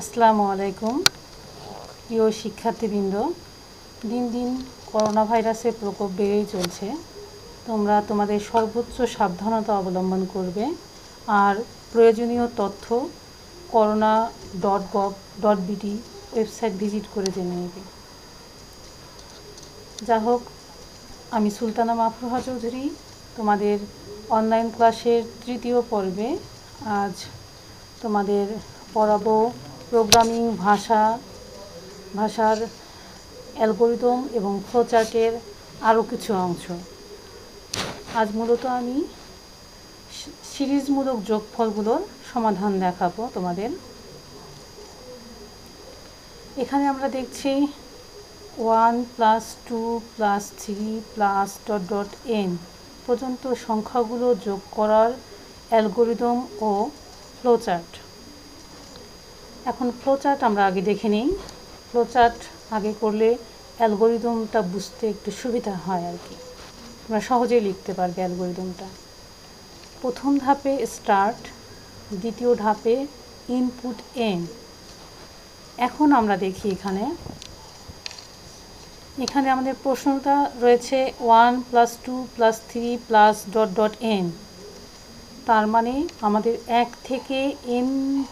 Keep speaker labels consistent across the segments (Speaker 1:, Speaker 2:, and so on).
Speaker 1: আসসালামু আলাইকুম। প্রিয় শিক্ষার্থীবৃন্দ, দিন দিন করোনা ভাইরাসের প্রকোপ বেড়েই চলছে। তোমরা তোমাদের সর্বোচ্চ সাবধানতা অবলম্বন করবে। আর প্রয়োজনীয় তথ্য corona dot gov dot BD website visit করে জেনে নেবে। যা হোক, আমি সুলতানা মাফরুহা চৌধুরী, তোমাদের অনলাইন ক্লাসের তৃতীয় পর্বে আজ তোমাদের পড়াবো প্রোগ্রামিং ভাষা, ভাষার অ্যালগোরিদম এবং ফ্লোচার্টের আরও কিছু অংশ। আজ মূলত আমি সিরিজমূলক যোগফলগুলোর সমাধান দেখাবো তোমাদের। এখানে আমরা দেখছি one plus two plus three plus dot dot N পর্যন্ত সংখ্যাগুলো যোগ করার অ্যালগোরিদম ও ফ্লোচার্ট এখন ফ্লোচার্ট আমরা আগে দেখে নিই। ফ্লোচার্ট আগে করলে অ্যালগোরিদমটা বুঝতে একটু সুবিধা হয় আর কি। তোমরা সহজেই লিখতে পারবে অ্যালগোরিদমটা। প্রথম ধাপে স্টার্ট দ্বিতীয় ধাপে ইনপুট এন এখন আমরা দেখি এখানে। এখানে আমাদের প্রশ্নটা রয়েছে one plus two plus three plus dot dot N তার মানে আমাদের এক থেকে এন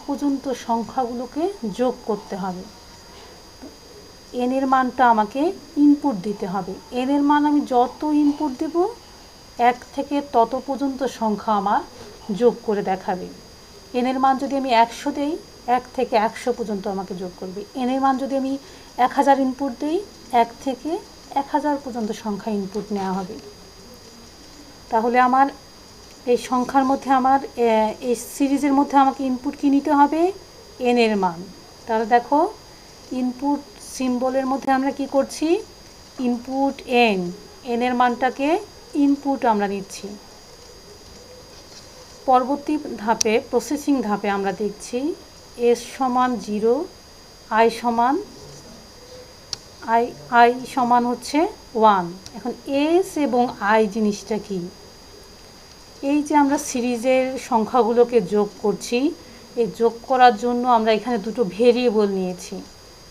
Speaker 1: পর্যন্ত সংখ্যাগুলোকে যোগ করতে হবে। এন এর মানটা আমাকে ইনপুট দিতে হবে। এন এর মান আমি যত ইনপুট দেব, এক থেকে তত পর্যন্ত সংখ্যা আমার যোগ করে দেখাবে। এন এর মান যদি আমি একশো দেই, এক থেকে একশো পর্যন্ত আমাকে যোগ করবে। এন এর মান যদি আমি এক হাজার ইনপুট দিই, এক থেকে এক হাজার পর্যন্ত সংখ্যা ইনপুট নেওয়া হবে। তাহলে আমার এই সংখ্যার মধ্যে আমার এই সিরিজের মধ্যে আমাকে ইনপুট কী নিতে হবে? এন এর মান। তাহলে দেখো ইনপুট সিম্বলের মধ্যে আমরা কি করছি? ইনপুট এন এন এর মানটাকে ইনপুট আমরা নিচ্ছি। পরবর্তী ধাপে প্রসেসিং ধাপে আমরা দেখছি এস সমান জিরো আই সমান আই আই সমান হচ্ছে ওয়ান এখন এস এবং আই জিনিসটা কি? এই যে আমরা সিরিজের সংখ্যাগুলোকে যোগ করছি, এই যোগ করার জন্য আমরা এখানে দুটো ভেরিয়েবল নিয়েছি।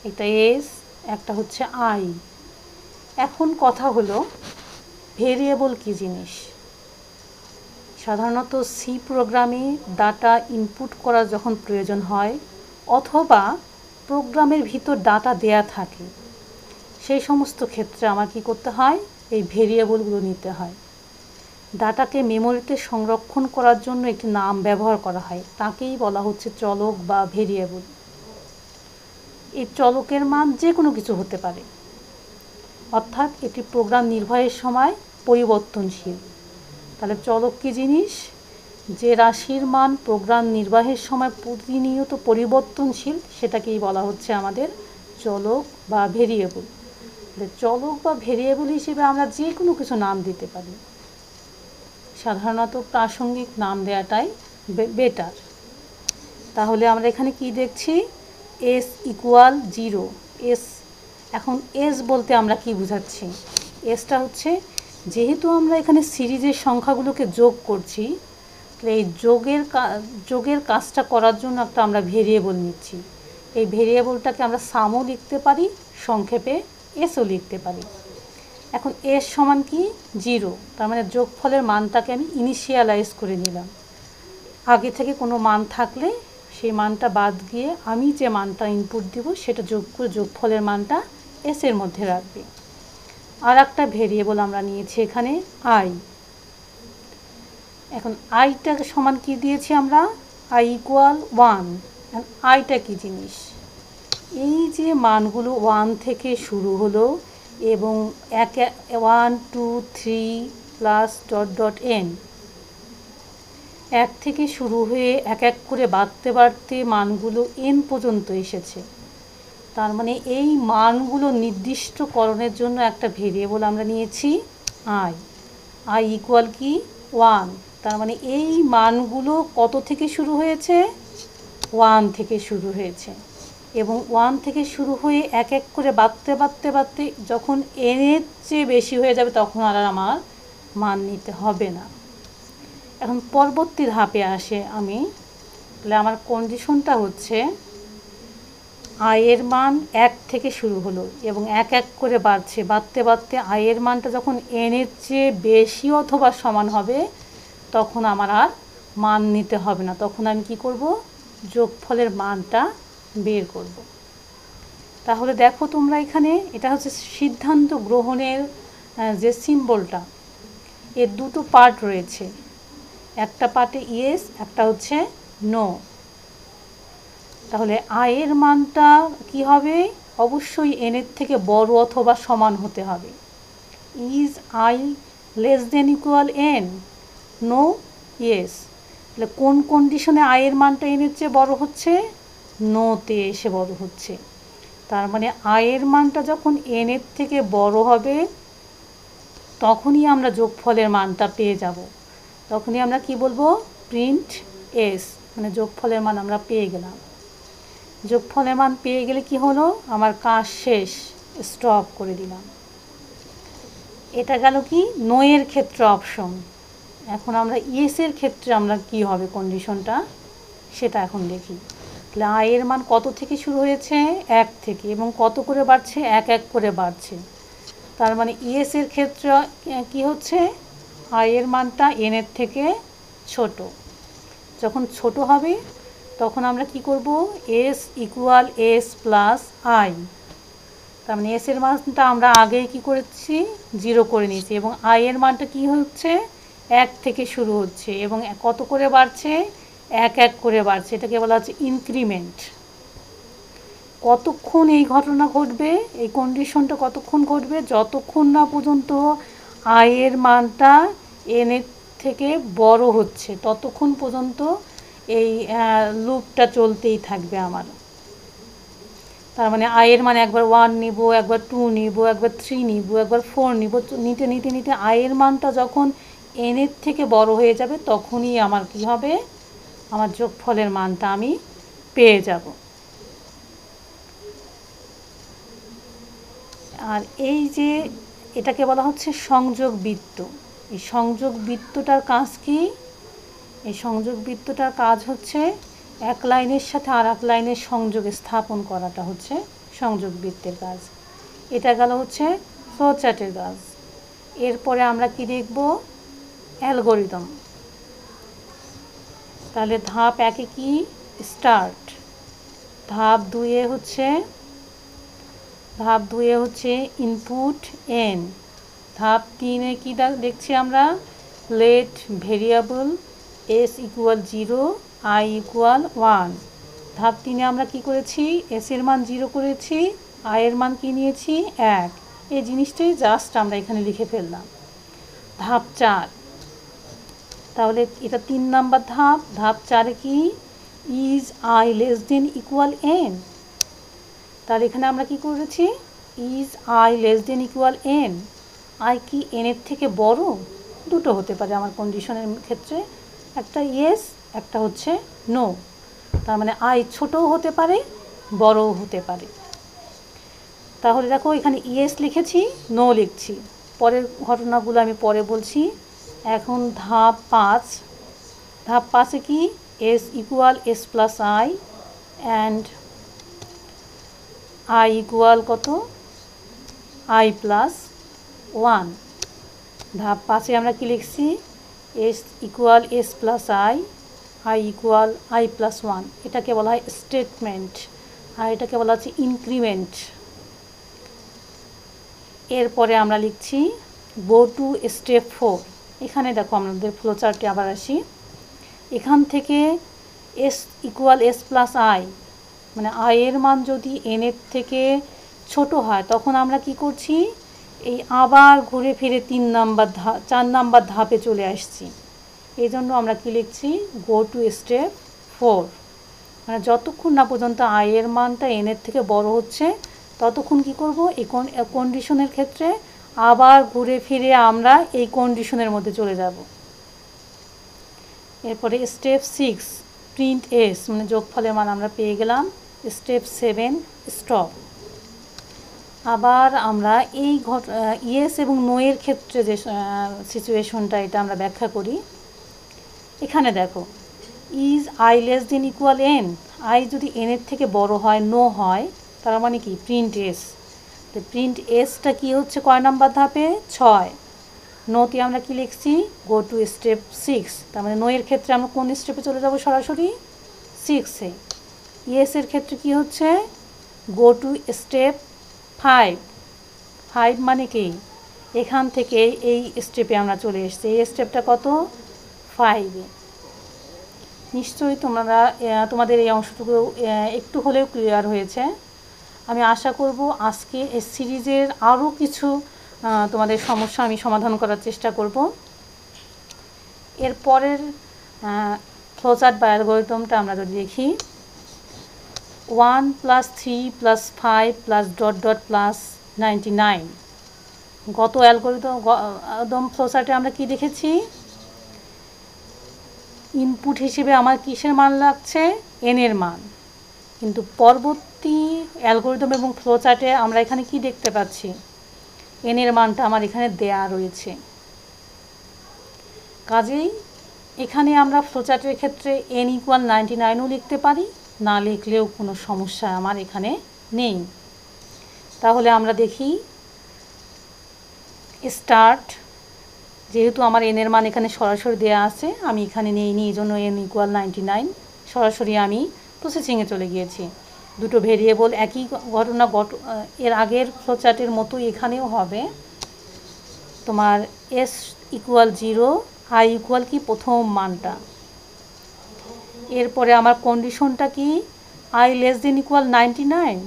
Speaker 1: একটা এস, একটা হচ্ছে আই। এখন কথা হলো ভেরিয়েবল কি জিনিস? সাধারণত সি প্রোগ্রামে ডাটা ইনপুট করার যখন প্রয়োজন হয়, অথবা প্রোগ্রামের ভিতর ডাটা দেয়া থাকে, সেই সমস্ত ক্ষেত্রে আমার কি করতে হয়? এই ভেরিয়েবলগুলো নিতে হয়। ডাটাকে মেমোরিতে সংরক্ষণ করার জন্য একটি নাম ব্যবহার করা হয়। তাকেই বলা হচ্ছে চলক বা ভেরিয়েবল। এই চলকের মান যে কোনো কিছু হতে পারে। অর্থাৎ এটি প্রোগ্রাম নির্বাহের সময় পরিবর্তনশীল। তাহলে চলক কী জিনিস? যে রাশির মান প্রোগ্রাম নির্বাহের সময় প্রতিনিয়ত পরিবর্তনশীল, সেটাকেই বলা হচ্ছে আমাদের চলক বা ভেরিয়েবল। চলক বা ভেরিয়েবল হিসেবে আমরা যে কোনো কিছু নাম দিতে পারি। সাধারণত প্রাসঙ্গিক নাম দেওয়াটাই বেটার তাহলে আমরা এখানে কি দেখছি? এস ইকুয়াল জিরো এস এখন এস বলতে আমরা কি বুঝাচ্ছি? এসটা হচ্ছে, যেহেতু আমরা এখানে সিরিজের সংখ্যাগুলোকে যোগ করছি এই যোগের যোগের কাজটা করার জন্য একটা আমরা ভেরিয়েবল নিচ্ছি। এই ভেরিয়েবলটাকে আমরা সামও লিখতে পারি, সংক্ষেপে এসও লিখতে পারি। এখন এস সমান কি? জিরো। তার মানে যোগফলের মানটাকে আমি ইনিশিয়ালাইজ করে নিলাম। আগে থেকে কোনো মান থাকলে সেই মানটা বাদ গিয়ে আমি যে মানটা ইনপুট দিব, সেটা যোগ করে যোগফলের মানটা এস এর মধ্যে রাখবে। আর একটা ভেরিয়েবল আমরা নিয়েছি এখানে আই এখন আইটাকে সমান কি দিয়েছি আমরা? আই ইকুয়াল ওয়ান আইটা কি জিনিস? এই যে মানগুলো ওয়ান থেকে শুরু হলো এবং এক one two three plus dot dot N এক থেকে শুরু হয়ে এক এক করে বাড়তে বাড়তে মানগুলো এন পর্যন্ত এসেছে। তার মানে এই মানগুলো নির্দিষ্টকরণের জন্য একটা ভেরিয়েবল আমরা নিয়েছি আই আই ইকুয়াল কি? ওয়ান তার মানে এই মানগুলো কত থেকে শুরু হয়েছে? ওয়ান থেকে শুরু হয়েছে। এবং ওয়ান থেকে শুরু হয়ে এক এক করে বাড়তে বাড়তে বাড়তে যখন এনের চেয়ে বেশি হয়ে যাবে তখন আর আমার মান নিতে হবে না। এখন পরবর্তী ধাপে আসে আমি, তাহলে আমার কন্ডিশনটা হচ্ছে আয়ের মান এক থেকে শুরু হলো এবং এক এক করে বাড়ছে, বাড়তে বাড়তে আয়ের মানটা যখন এনের চেয়ে বেশি অথবা সমান হবে তখন আমার আর মান নিতে হবে না। তখন আমি কি করব? যোগফলের মানটা বের করব। তাহলে দেখো তোমরা এখানে, এটা হচ্ছে সিদ্ধান্ত গ্রহণের যে সিম্বলটা, এর দুটো পার্ট রয়েছে। একটা পার্টে ইয়েস, একটা হচ্ছে নো। তাহলে আয়ের মানটা কি হবে? অবশ্যই এনের থেকে বড় অথবা সমান হতে হবে। Is I less than equal N? No, yes. তাহলে কোন কন্ডিশনে আয়ের মানটা এনের চেয়ে বড় হচ্ছে? নোতে এসে বড় হচ্ছে। তার মানে আয়ের মানটা যখন এনের থেকে বড় হবে, তখনই আমরা যোগফলের মানটা পেয়ে যাব। তখনই আমরা কি বলব? প্রিন্ট এস মানে যোগফলের মান আমরা পেয়ে গেলাম। যোগফলের মান পেয়ে গেলে কি হলো? আমার কাজ শেষ স্টপ করে দিলাম। এটা গেল কি? নোয়ের ক্ষেত্রে অপশন এখন আমরা ইয়েসের ক্ষেত্রে আমরা কি হবে কন্ডিশনটা সেটা এখন দেখি। তাহলে আয়ের মান কত থেকে শুরু হয়েছে? এক থেকে, এবং কত করে বাড়ছে? এক এক করে বাড়ছে। তার মানে ইএসের ক্ষেত্রে কি হচ্ছে? আয়ের মানটা এনের থেকে ছোট। যখন ছোট হবে, তখন আমরা কি করব? S equal S plus I. তার মানে এস এর মানটা আমরা আগেই কি করেছি? জিরো করে নিয়েছি, এবং আই এর মানটা কি হচ্ছে? এক থেকে শুরু হচ্ছে, এবং কত করে বাড়ছে? এক এক করে বাড়ছে। এটাকে বলা হচ্ছে ইনক্রিমেন্ট কতক্ষণ এই ঘটনা ঘটবে? এই কন্ডিশনটা কতক্ষণ ঘটবে? যতক্ষণ না পর্যন্ত আয়ের মানটা এনের থেকে বড় হচ্ছে, ততক্ষণ পর্যন্ত এই লুপটা চলতেই থাকবে আমার। তার মানে আয়ের মানে একবার ওয়ান নিব, একবার টু নিব, একবার থ্রি নিব, একবার ফোর নিব নিতে নিতে নিতে আয়ের মানটা যখন এনের থেকে বড় হয়ে যাবে, তখনই আমার কি হবে? আমার যোগফলের মানটা আমি পেয়ে যাব। আর এই যে এটাকে বলা হচ্ছে সংযোগ বৃত্ত। এই সংযোগ বৃত্তটার কাজ কি? এই সংযোগ বৃত্তটার কাজ হচ্ছে এক লাইনের সাথে আর এক লাইনের সংযোগ স্থাপন করাটা হচ্ছে সংযোগ বৃত্তের কাজ। এটা গেল হচ্ছে ফ্লোচার্টের কাজ। এরপরে আমরা কি দেখব? অ্যালগোরিদম। তাহলে ধাপ একে কি? স্টার্ট। ধাপ দুয়ে হচ্ছে, ধাপ দুয়ে হচ্ছে ইনপুট এন ধাপ তিনে কি দেখছি আমরা let variable S equal zero I equal one ধাপ তিনে আমরা কি করেছি? এস এর মান জিরো করেছি আয়ের মান কি নিয়েছি? এক। এই জিনিসটাই জাস্ট আমরা এখানে লিখে ফেললাম। ধাপ চার। তাহলে এটা তিন নাম্বার ধাপ। ধাপ চারে কি? Is I less than equal N তাহলে এখানে আমরা কি করেছি? Is I less than equal N I কি এনের থেকে বড়? দুটো হতে পারে আমার কন্ডিশনের ক্ষেত্রে। একটা ইয়েস একটা হচ্ছে নো তার মানে আই ছোটও হতে পারে, বড়ও হতে পারে। তাহলে দেখো এখানে ইয়েস লিখেছি নো লিখছি। পরের ঘটনাগুলো আমি পরে বলছি। এখন ধাপ পাঁচ। ধাপ পাঁচে কি? S equal S plus I and I equal কত? আই প্লাস ওয়ান ধাপ পাঁচে আমরা কি লিখছি? S equal S plus I I equal I plus one এটাকে বলা হয় স্টেটমেন্ট আর এটাকে বলা হচ্ছে ইনক্রিমেন্ট এরপরে আমরা লিখছি গো টু স্টেপ ফোর এখানে দেখো আমাদের ফ্লোচার্টে আবার আসি। এখান থেকে S equal S plus I মানে আয়ের মান যদি এনের থেকে ছোট হয়, তখন আমরা কি করছি? এই আবার ঘুরে ফিরে তিন নাম্বার ধা, চার নাম্বার ধাপে চলে আসছি। এই জন্য আমরা কি লিখছি? গো টু স্টেপ ফোর মানে যতক্ষণ না পর্যন্ত আয়ের মানটা এনের থেকে বড় হচ্ছে, ততক্ষণ কি করব? এই কন্ডিশনের ক্ষেত্রে আবার ঘুরে ফিরে আমরা এই কন্ডিশনের মধ্যে চলে যাব। এরপরে স্টেপ সিক্স প্রিন্ট এস মানে যোগফলের মান আমরা পেয়ে গেলাম। স্টেপ সেভেন স্টপ আবার আমরা এই ঘট ইয়েস এবং নোয়ের ক্ষেত্রে যে সিচুয়েশনটা এটা আমরা ব্যাখ্যা করি। এখানে দেখো is I less than equal N I যদি এনের থেকে বড় হয় নো হয়, তার মানে কি? প্রিন্ট এস তো প্রিন্ট এসটা কি হচ্ছে? কয় নাম্বার ধাপে? ছয়। নোতে আমরা কি লিখছি? গো টু স্টেপ সিক্স তার মানে নো এর ক্ষেত্রে আমরা কোন স্টেপে চলে যাব সরাসরি? সিক্সে ইয়েসের ক্ষেত্রে কি হচ্ছে? Go to step five five মানে কি? এখান থেকে এই স্টেপে আমরা চলে এসেছি। এই স্টেপটা কত? ফাইভে নিশ্চয়ই তোমরা তোমাদের এই অংশটুকু একটু হলেও ক্লিয়ার হয়েছে। আমি আশা করব আজকে এই সিরিজের আরও কিছু তোমাদের সমস্যা আমি সমাধান করার চেষ্টা করব। এর পরের ফ্লোচার্ট বা অ্যালগোরিদমটা আমরা যদি দেখি, one plus three plus five plus dot dot plus ninety nine. গত অ্যালগোরিদম ফ্লোচার্টে আমরা কি দেখেছি? ইনপুট হিসেবে আমার কিসের মান লাগছে? এন এর মান। কিন্তু পরবর্তী অ্যালগোরিদম এবং ফ্লোচার্টে আমরা এখানে কি দেখতে পাচ্ছি? এন এর মানটা আমার এখানে দেয়া রয়েছে। কাজেই এখানে আমরা ফ্লোচার্টের ক্ষেত্রে এন ইকুয়াল নাইনটি নাইনও লিখতে পারি। না লিখলেও কোনো সমস্যা আমার এখানে নেই। তাহলে আমরা দেখি স্টার্ট যেহেতু আমার এনের মান এখানে সরাসরি দেওয়া আছে, আমি এখানে নিয়ে এই জন্য এন ইকুয়াল নাইনটি নাইন সরাসরি আমি প্রসেসিংয়ে চলে গিয়েছি। দুটো ভেরিয়েবল একই ঘটনা ঘট, এর আগের ফ্লোচার্টের মতো এখানেও হবে। তোমার S equal zero I equal কি? প্রথম মানটা। এরপরে আমার কন্ডিশনটা কি? I less than equal ninety nine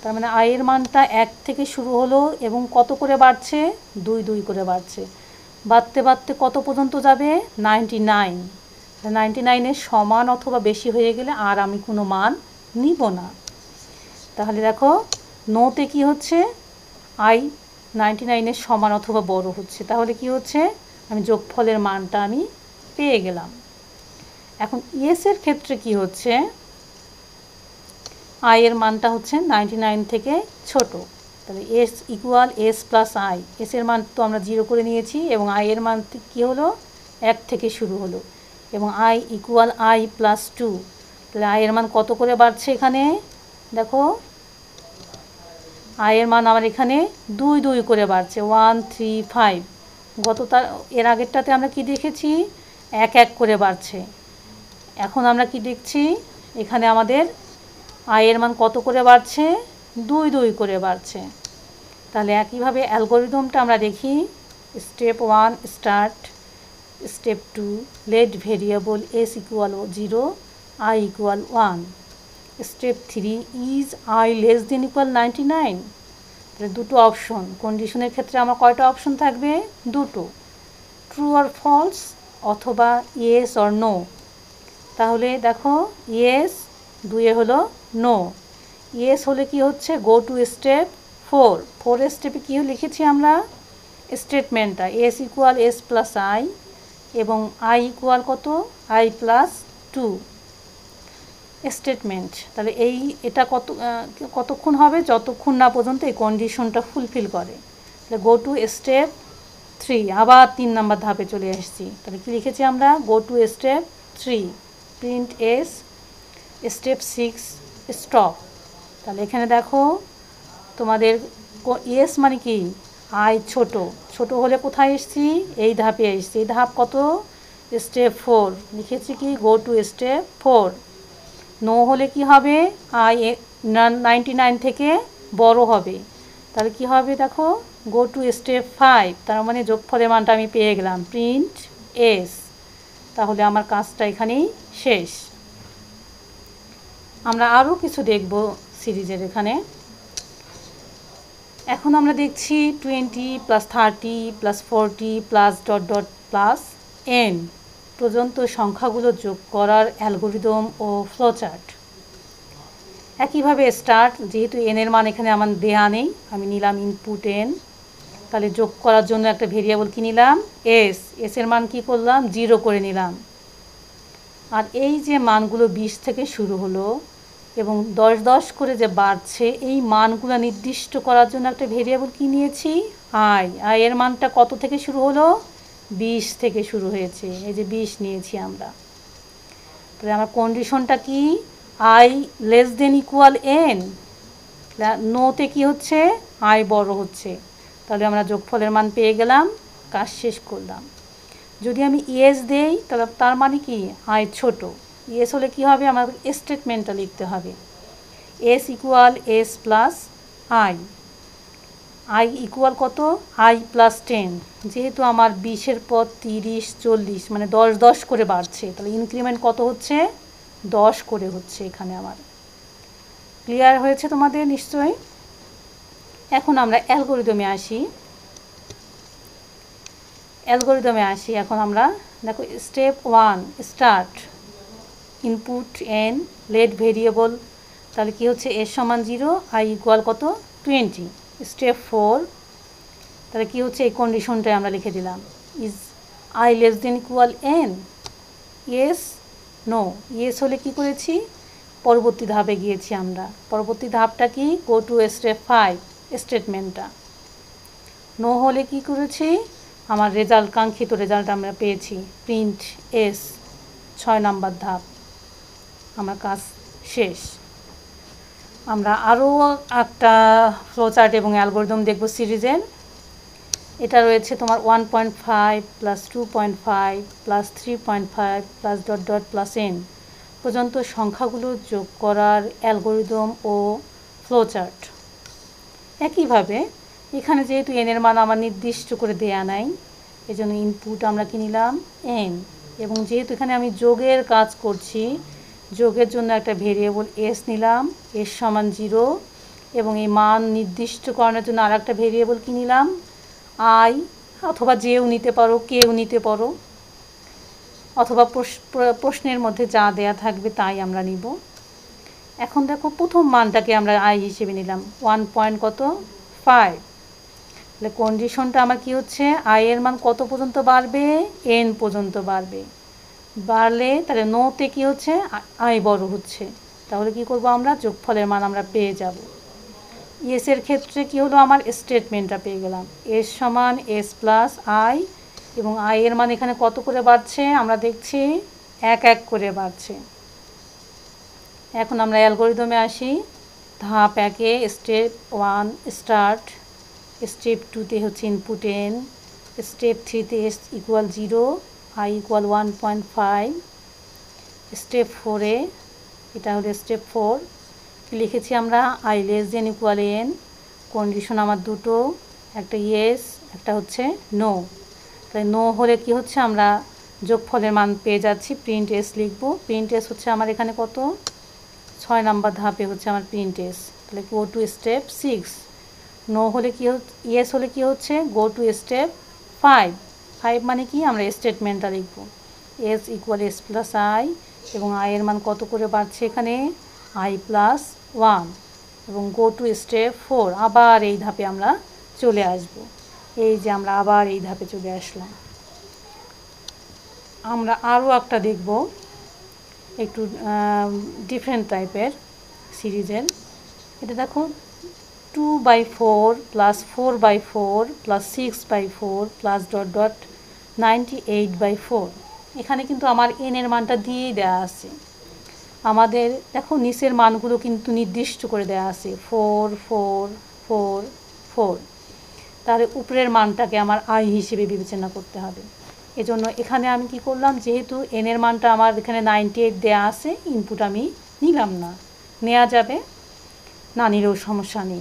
Speaker 1: তার মানে আয়ের মানটা এক থেকে শুরু হলো এবং কত করে বাড়ছে? দুই দুই করে বাড়ছে। বাড়তে বাড়তে কত পর্যন্ত যাবে? নাইনটি নাইন নাইনটি নাইনের সমান অথবা বেশি হয়ে গেলে আর আমি কোনো মান নিব না। তাহলে দেখো নোতে কি হচ্ছে? আই নাইনটি নাইনের সমান অথবা বড় হচ্ছে। তাহলে কি হচ্ছে? আমি যোগফলের মানটা আমি পেয়ে গেলাম। এখন ইয়েসের ক্ষেত্রে কি হচ্ছে? আই এর মানটা হচ্ছে নাইনটি নাইন থেকে ছোট। তাহলে S equal S plus I এসের মান তো আমরা জিরো করে নিয়েছি এবং আই এর মান কী হলো? এক থেকে শুরু হলো। এবং I equal I plus two তাহলে আয়ের মান কত করে বাড়ছে এখানে? দেখো আয়ের মান আমার এখানে দুই দুই করে বাড়ছে ওয়ান থ্রি ফাইভ গত তার, এর আগেরটাতে আমরা কি দেখেছি? এক এক করে বাড়ছে। এখন আমরা কি দেখছি? এখানে আমাদের আয়ের মান কত করে বাড়ছে? দুই দুই করে বাড়ছে। তাহলে একইভাবে অ্যালগোরিদমটা আমরা দেখি। Step one, start. Step two let variable S equal zero I equal one step three is I less than equal ninety nine তাহলে দুটো অপশন কন্ডিশনের ক্ষেত্রে আমার কয়টা অপশন থাকবে? দুটো। ট্রু আর ফলস অথবা ইয়েস অর নো তাহলে দেখো ইয়েস দুয়ে হলো নো ইয়েস হলে কি হচ্ছে? Go to step four four স্টেপে কী লিখেছি আমরা? স্টেটমেন্টটা S equal S plus I এবং আই ইকুয়াল কত? আই প্লাস টু স্টেটমেন্ট তাহলে এই, এটা কত কতক্ষণ হবে? যতক্ষণ না পর্যন্ত এই কন্ডিশনটা ফুলফিল করে। তাহলে গো টু স্টেপ থ্রি আবার তিন নাম্বার ধাপে চলে এসেছি। তাহলে কী লিখেছি আমরা? Go to step three print S step six stop তাহলে এখানে দেখো, তোমাদের ইয়েস মানে কি? আই ছোট। ছোট হলে কোথায় এসছি? এই ধাপে এসছি। এই ধাপ কত? স্টেপ ফোর লিখেছি কি? Go to step four no হলে কি হবে? আই নাইনটি নাইন থেকে বড় হবে। তাহলে কি হবে দেখো? গো টু স্টেপ ফাইভ তার মানে যোগফলের মানটা আমি পেয়ে গেলাম। প্রিন্ট এস তাহলে আমার কাজটা এখানেই শেষ। আমরা আরও কিছু দেখব সিরিজের এখানে। এখন আমরা দেখছি twenty plus thirty plus forty plus dot dot plus N পর্যন্ত সংখ্যাগুলো যোগ করার অ্যালগোরিদম ও ফ্লোচার্ট। একইভাবে স্টার্ট যেহেতু এনের মান এখানে আমার দেয়া নেই, আমি নিলাম ইনপুট এন তাহলে যোগ করার জন্য একটা ভেরিয়েবল কি নিলাম? এস এসের মান কি করলাম? জিরো করে নিলাম। আর এই যে মানগুলো বিশ থেকে শুরু হলো এবং দশ দশ করে যে বাড়ছে, এই মানগুলো নির্দিষ্ট করার জন্য একটা ভেরিয়েবল কি নিয়েছি? আই এর মানটা কত থেকে শুরু হলো? বিশ থেকে শুরু হয়েছে। এই যে বিশ নিয়েছি আমরা। তাহলে আমার কন্ডিশনটা কি? I less than equal N নোতে কি হচ্ছে? আই বড় হচ্ছে। তাহলে আমরা যোগফলের মান পেয়ে গেলাম, কাজ শেষ করলাম। যদি আমি ইয়েস দেই, তাহলে তার মানে কি? আয় ছোট। ইয়েস হলে কি হবে? আমার স্টেটমেন্টটা লিখতে হবে। S equal S plus I I equal কত? আই প্লাস টেন যেহেতু আমার বিশের পর তিরিশ, চল্লিশ মানে দশ দশ করে বাড়ছে, তাহলে ইনক্রিমেন্ট কত হচ্ছে? দশ করে হচ্ছে এখানে আমার। ক্লিয়ার হয়েছে তোমাদের নিশ্চয়ই? এখন আমরা অ্যালগোরিদমে আসি। অ্যালগোরিদমে আসি। এখন আমরা, দেখো step one start input N let variable তাহলে কি হচ্ছে? এর সমান জিরো আই ইকুয়াল কত? টোয়েন্টি স্টেপ ফোর তাহলে কি হচ্ছে? এই কন্ডিশনটাই আমরা লিখে দিলাম। Is I less than equal N yes no yes হলে কি করেছি? পরবর্তী ধাপে গিয়েছি আমরা। পরবর্তী ধাপটা কি? গো টু স্টেপ ফাইভ স্টেটমেন্টটা নো হলে কি করেছি? আমার রেজাল্ট কাঙ্ক্ষিত রেজাল্ট আমরা পেয়েছি। প্রিন্ট এস ছয় নাম্বার ধাপ। আমার কাজ শেষ। আমরা আরও একটা ফ্লোচার্ট এবং অ্যালগোরিদম দেখব সিরিজের। এটা রয়েছে তোমার one point five plus two point five plus three point five plus dot dot plus N পর্যন্ত সংখ্যাগুলো যোগ করার অ্যালগোরিদম ও ফ্লোচার্ট একইভাবে এখানে যেহেতু এনের মান আমার নির্দিষ্ট করে দেয়া নাই, এজন্য ইনপুট আমরা কি নিলাম? এন এবং যেহেতু এখানে আমি যোগের কাজ করছি যোগের জন্য একটা ভেরিয়েবল এস নিলাম এস সমান জিরো এবং এই মান নির্দিষ্ট করানোর জন্য আর একটা ভেরিয়েবল কি নিলাম? আই অথবা যেও নিতে পারো কেউ নিতে পারো, অথবা প্রশ্নের মধ্যে যা দেয়া থাকবে তাই আমরা নিব। এখন দেখো প্রথম মানটাকে আমরা আই হিসেবে নিলাম। ওয়ান পয়েন্ট কত? ফাইভ তাহলে কন্ডিশনটা আমার কি হচ্ছে? আই এর মান কত পর্যন্ত বাড়বে? এন পর্যন্ত বাড়বে। বাড়লে তাহলে নোতে কি হচ্ছে? আই বড় হচ্ছে। তাহলে কি করব আমরা? যোগফলের মান আমরা পেয়ে যাব। এসের ক্ষেত্রে কি হলো? আমার স্টেটমেন্টটা পেয়ে গেলাম। এস সমান এস প্লাস আই এবং আই এর মান এখানে কত করে বাড়ছে? আমরা দেখছি এক এক করে বাড়ছে। এখন আমরা অ্যালগোরিদমে আসি। ধাপ একে স্টেপ ওয়ান স্টার্ট স্টেপ টুতে হচ্ছে ইনপুট এন স্টেপ থ্রিতে S equal zero I equal one point five step ফোরে এটা হলো স্টেপ ফোর লিখেছি আমরা? I less than equal N condition আমার দুটো, একটা ইয়েস একটা হচ্ছে নো তাই নো হলে কি হচ্ছে? আমরা যোগফলের মান পেয়ে যাচ্ছি প্রিন্ট এস লিখব। প্রিন্ট এস হচ্ছে আমার এখানে কত? ছয় নাম্বার ধাপে হচ্ছে আমার প্রিন্ট এস তাহলে go to step six no হলে কী হচ্ছে? ইয়েস হলে কী হচ্ছে? Go to step five five মানে কি? আমরা স্টেটমেন্টটা লিখব। S equal S plus I এবং আয়ের মান কত করে বাড়ছে এখানে? আই প্লাস ওয়ান এবং গো টু স্টেপ ফোর আবার এই ধাপে আমরা চলে আসব। এই যে আমরা আবার এই ধাপে চলে আসলাম। আমরা আরও একটা দেখব। একটু ডিফারেন্ট টাইপের সিরিজের। এটা দেখো two by four plus four by four plus six by four plus dot dot ninety eight by four. এখানে কিন্তু আমার এনের মানটা দিয়েই দেওয়া আছে। আমাদের, দেখো, নিচের মানগুলো কিন্তু নির্দিষ্ট করে দেওয়া আছে। Four four four four. তাহলে উপরের মানটাকে আমার আই হিসেবে বিবেচনা করতে হবে। এজন্য এখানে আমি কি করলাম, যেহেতু এনের মানটা আমার এখানে নাইনটি এইট দেওয়া আছে ইনপুট আমি নিলাম না। নেওয়া যাবে? না, নিলেও সমস্যা নেই।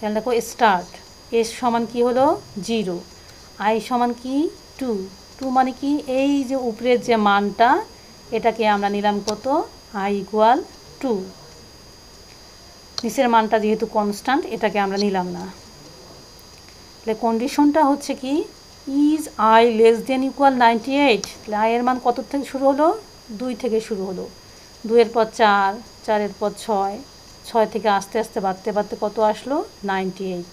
Speaker 1: তাহলে দেখো স্টার্ট এস সমান কি হলো? জিরো আই সমান কি? টু টু মানে কি? এই যে উপরের যে মানটা, এটাকে আমরা নিলাম কত? আই ইকুয়াল টু নিচের মানটা যেহেতু কনস্ট্যান্ট এটাকে আমরা নিলাম না। তাহলে কন্ডিশনটা হচ্ছে কি? Is I less than equal ninety eight তাহলে আয়ের মান কত থেকে শুরু হলো? দুই থেকে শুরু হলো। দুইয়ের পর চার, চারের পর ছয়। ছয় থেকে আস্তে আস্তে বাড়তে বাড়তে কত আসলো? নাইনটি এইট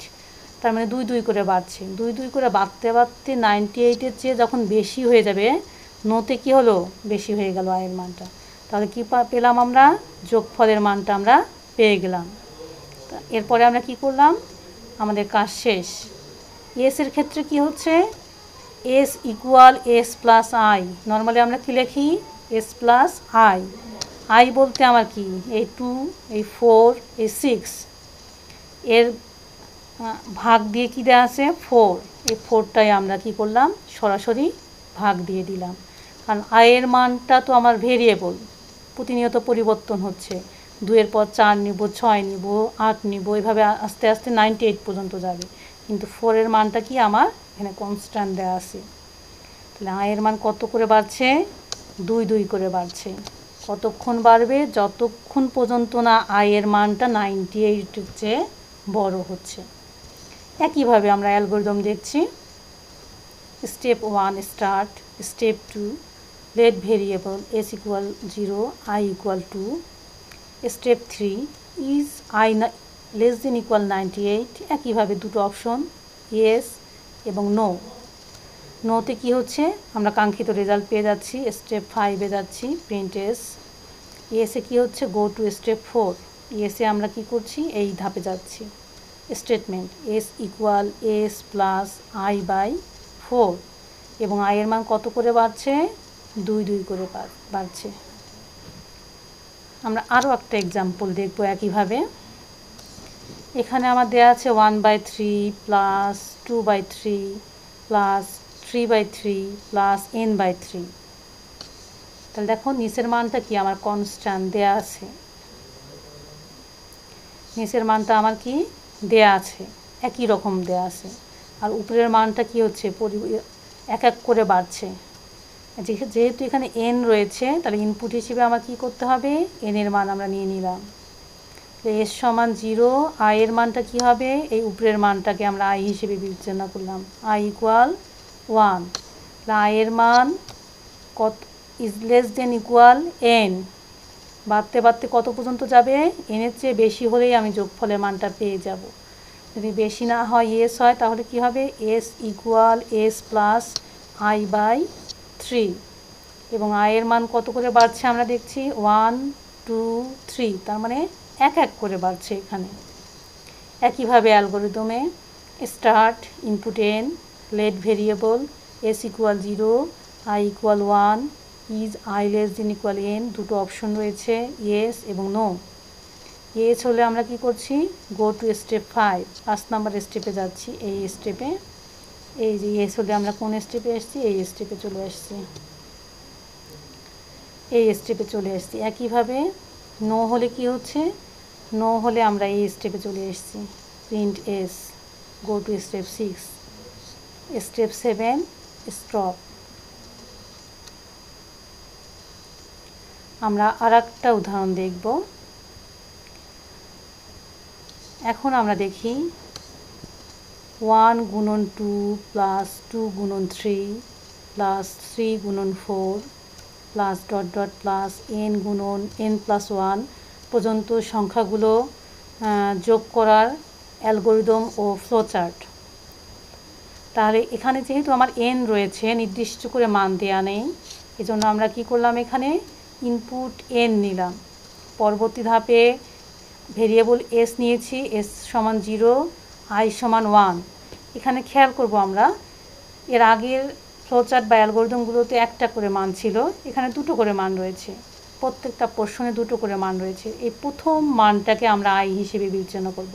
Speaker 1: তার মানে দুই দুই করে বাড়ছে। দুই দুই করে বাড়তে বাড়তে নাইনটি এইটের চেয়ে যখন বেশি হয়ে যাবে, নোতে কি হলো? বেশি হয়ে গেল আয়ের মানটা। তাহলে কী পেলাম আমরা? যোগফলের মানটা আমরা পেয়ে গেলাম। এরপরে আমরা কি করলাম? আমাদের কাজ শেষ। এসের ক্ষেত্রে কি হচ্ছে? S equal S plus I normally আমরা কী লিখি? এস প্লাস আই আই বলতে আমার কি? এই টু এই ফোর এই সিক্স এর ভাগ দিয়ে কী দেওয়া আছে? ফোর এই ফোরটাই আমরা কি করলাম? সরাসরি ভাগ দিয়ে দিলাম। কারণ আয়ের মানটা তো আমার ভেরিয়েবল প্রতিনিয়ত পরিবর্তন হচ্ছে। দুয়ের পর চার নিব, ছয় নিব, আট নিব, এভাবে আস্তে আস্তে নাইনটি এইট পর্যন্ত যাবে। কিন্তু ফোরের মানটা কি আমার? এখানে কনস্ট্যান্ট দেওয়া আছে। তাহলে আয়ের মান কত করে বাড়ছে? দুই দুই করে বাড়ছে। কতক্ষণ বাড়বে? যতক্ষণ পর্যন্ত না আয়ের মানটা নাইনটি এইটের চেয়ে বড় হচ্ছে। একইভাবে আমরা অ্যালগোরিদম দেখছি। Step one, start, step two, let variable, S equal zero, I equal two, step three, is I less than equal ninety eight, একইভাবে দুটো অপশন, ইয়েস এবং নো। নোতে কি হচ্ছে? আমরা কাঙ্ক্ষিত রেজাল্ট পেয়ে যাচ্ছি, স্টেপ ফাইভে যাচ্ছি, প্রিন্ট এস। ইয়েসে কী হচ্ছে? গো টু স্টেপ ফোর, ইয়েসে আমরা কি করছি? এই ধাপে যাচ্ছি। Statement S equal S plus I by four এবং আয়ের মান কত করে বাড়ছে? দুই দুই করে বাড়ছে। আমরা আরও একটা এক্সাম্পল দেখব একইভাবে। এখানে আমার দেওয়া আছে one by three plus two by three plus three by three plus N by three তাহলে দেখো, নিচের মানটা কি? আমার কনস্ট্যান্ট দেয়া আছে। নিচের মানটা আমার কি? দেয়া আছে, একই রকম দেয়া আছে। আর উপরের মানটা কি হচ্ছে? এক এক করে বাড়ছে। যেহেতু এখানে এন রয়েছে, তাহলে ইনপুট হিসেবে আমার কি করতে হবে? এনের মান আমরা নিয়ে নিলাম। এস সমান জিরো আয়ের মানটা কি হবে? এই উপরের মানটাকে আমরা আই হিসেবে বিবেচনা করলাম। আই ইকুয়াল ওয়ান আয়ের মান কত is less than equal N বাড়তে বাড়তে কত পর্যন্ত যাবে? এনের চেয়ে বেশি হলেই আমি যোগফলের মানটা পেয়ে যাব। যদি বেশি না হয় এস হয়, তাহলে কি হবে? S equal S plus I by three এবং আয়ের মান কত করে বাড়ছে আমরা দেখছি? ওয়ান টু থ্রি তার মানে এক এক করে বাড়ছে এখানে। একইভাবে অ্যালগোরিদমে start input N let variable S equal zero I equal one is I less than equal N দুটো অপশন রয়েছে ইয়েস এবং নো ইয়েস হলে আমরা কি করছি? গো টু স্টেপ ফাইভ পাঁচ নাম্বার স্টেপে যাচ্ছি, এই স্টেপে এই যে ইয়েস হলে আমরা কোন স্টেপে এসেছি এই স্টেপে চলে আসছি। এই স্টেপে চলে এসেছি একইভাবে নো হলে কি হচ্ছে? নো হলে আমরা এই স্টেপে চলে এসেছি print S go to step six step seven stop আমরা আর একটা উদাহরণ দেখব। এখন আমরা দেখি ওয়ান গুণন টু প্লাস টু গুণন থ্রি প্লাস থ্রি গুণন four plus dot dot plus N গুণন এন প্লাস ওয়ান পর্যন্ত সংখ্যাগুলো যোগ করার অ্যালগোরিদম ও ফ্লোচার্ট তাহলে এখানে যেহেতু আমার এন রয়েছে, নির্দিষ্ট করে মান দেয়া নেই, এজন্য আমরা কি করলাম এখানে? ইনপুট এন নিলাম। পরবর্তী ধাপে ভেরিয়েবল এস নিয়েছি এস সমান জিরো আই সমান ওয়ান এখানে খেয়াল করব আমরা, এর আগের ফ্লোচার্ট বা অ্যালগোরিদমগুলোতে একটা করে মান ছিল, এখানে দুটো করে মান রয়েছে। প্রত্যেকটা পোর্শনে দুটো করে মান রয়েছে। এই প্রথম মানটাকে আমরা আই হিসেবে বিবেচনা করব।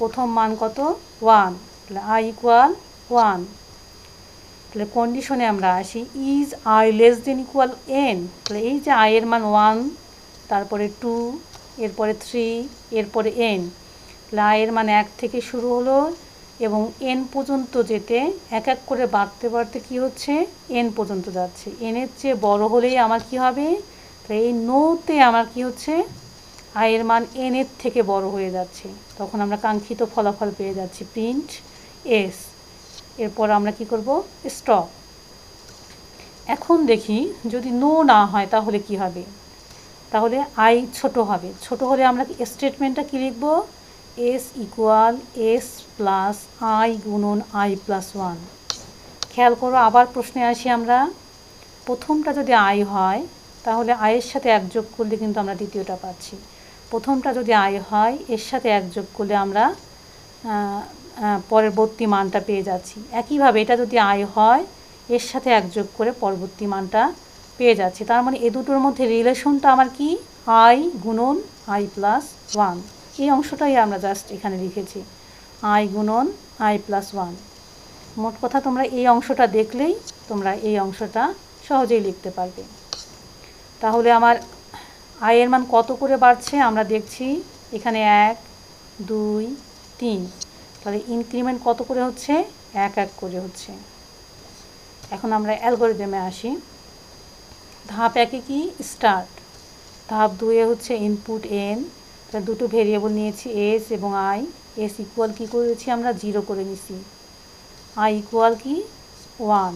Speaker 1: প্রথম মান কত? ওয়ান আই ইকুয়াল ওয়ান তাহলে কন্ডিশনে আমরা আসি। Is I less than equal N তাহলে এই যে আয়ের মান ওয়ান তারপরে টু এরপরে থ্রি এরপরে এন তাহলে আয়ের মান এক থেকে শুরু হলো এবং এন পর্যন্ত যেতে এক এক করে বাড়তে বাড়তে কি হচ্ছে? এন পর্যন্ত যাচ্ছে। এনের চেয়ে বড় হলেই আমার কি হবে? তাহলে এই নোতে আমার কি হচ্ছে? আয়ের মান এনের থেকে বড় হয়ে যাচ্ছে। তখন আমরা কাঙ্ক্ষিত ফলাফল পেয়ে যাচ্ছি। প্রিন্ট এস এরপর আমরা কি করব? স্টপ। এখন দেখি যদি নো না হয় তাহলে কি হবে? তাহলে আই ছোট হবে। ছোট হলে আমরা কি স্টেটমেন্টটা কী লিখব? S equal S plus I গুণন আই প্লাস ওয়ান খেয়াল করো, আবার প্রশ্নে আসি আমরা। প্রথমটা যদি আই হয়, তাহলে আয়ের সাথে এক যোগ করলে কিন্তু আমরা দ্বিতীয়টা পাচ্ছি। প্রথমটা যদি আয় হয়, এর সাথে এক যোগ করলে আমরা পরবর্তী মানটা পেয়ে যাচ্ছি। একইভাবে এটা যদি আয় হয়, এর সাথে এক যোগ করে পরবর্তী মানটা পেয়ে যাচ্ছি। তার মানে এ দুটোর মধ্যে রিলেশনটা আমার কি? আই গুণন আই প্লাস ওয়ান এই অংশটাই আমরা জাস্ট এখানে লিখেছি। আই গুণন আই প্লাস ওয়ান মোট কথা তোমরা এই অংশটা দেখলেই তোমরা এই অংশটা সহজেই লিখতে পারবে। তাহলে আমার আয়ের মান কত করে বাড়ছে? আমরা দেখছি এখানে এক, দুই, তিন। তাহলে ইনক্রিমেন্ট কত করে হচ্ছে? এক এক করে হচ্ছে। এখন আমরা অ্যালগোরিদমে আসি। ধাপ একে কি? স্টার্ট ধাপ দুয়ে হচ্ছে ইনপুট এন তাহলে দুটো ভেরিয়েবল নিয়েছি এস এবং আই এস ইকুয়াল কী করেছি আমরা? জিরো করে নিছি। আই ইকুয়াল কি? ওয়ান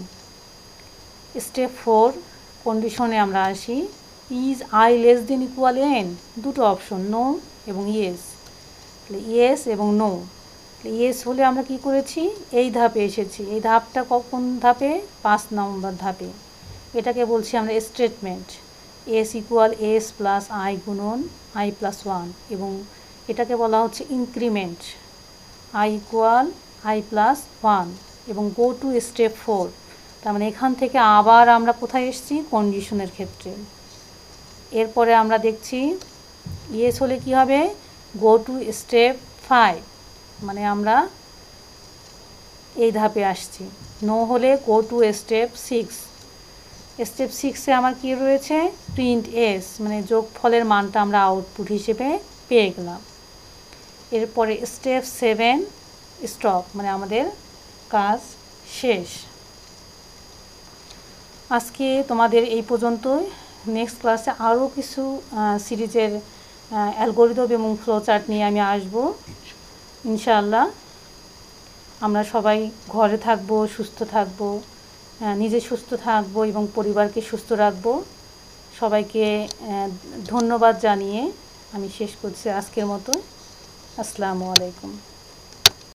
Speaker 1: স্টেপ ফোর কন্ডিশনে আমরা আসি। Is I less than equal N দুটো অপশন নো এবং ইয়েস তাহলে ইয়েস এবং নো ইয়েস হলে আমরা কি করেছি? এই ধাপে এসেছি। এই ধাপটা কোন ধাপে? পাঁচ নম্বর ধাপে। এটাকে বলছি আমরা statement S equal S plus I গুণন আই প্লাস ওয়ান এবং এটাকে বলা হচ্ছে increment I equal I plus one এবং গো টু স্টেপ ফোর তার মানে এখান থেকে আবার আমরা কোথায় এসেছি? কন্ডিশনের ক্ষেত্রে। এরপরে আমরা দেখছি ইয়েস হলে কি হবে? গো টু স্টেপ ফাইভ মানে আমরা এই ধাপে আসছি। নো হলে go to step six step সিক্সে আমার কি রয়েছে? প্রিন্ট এস মানে যোগফলের মানটা আমরা আউটপুট হিসেবে পেয়ে গেলাম। এরপরে স্টেপ সেভেন স্টপ মানে আমাদের কাজ শেষ। আজকে তোমাদের এই পর্যন্তই। নেক্সট ক্লাসে আরও কিছু সিরিজের অ্যালগোরিদম এবং ফ্লোচার্ট নিয়ে আমি আসব। ইনশাআল্লাহ। আমরা সবাই ঘরে থাকব, সুস্থ থাকব নিজে সুস্থ থাকব এবং পরিবারকে সুস্থ রাখব। সবাইকে ধন্যবাদ জানিয়ে আমি শেষ করছি আজকের মতো। আসসালামু আলাইকুম।